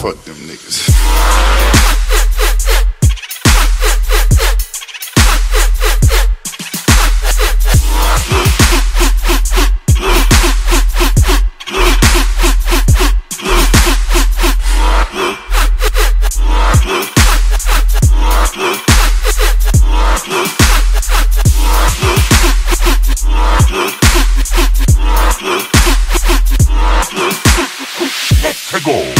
Fuck them niggas. go.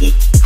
Music.